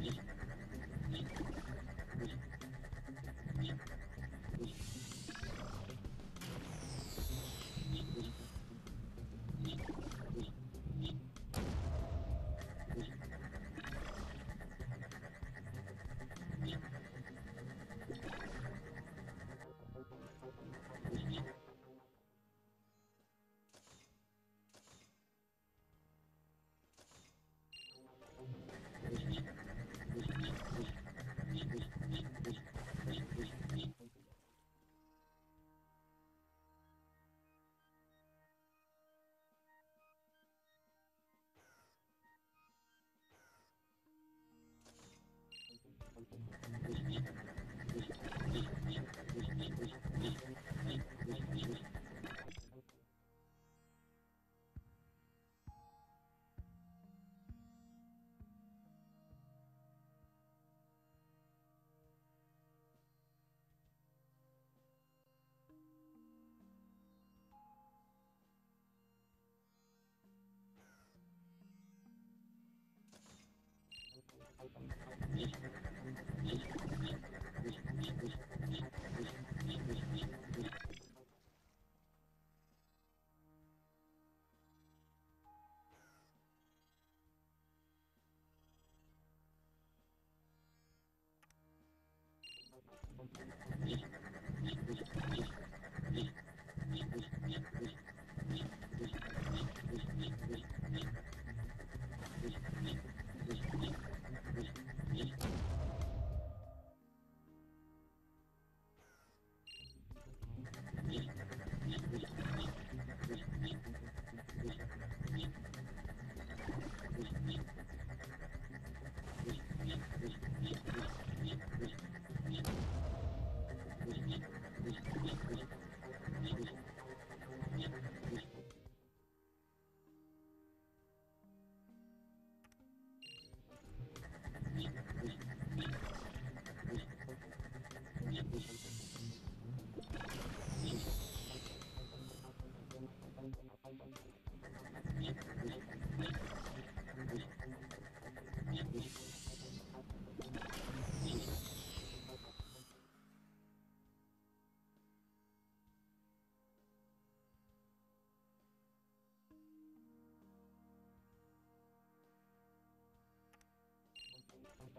よし! Thank you. Thank you.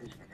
Dus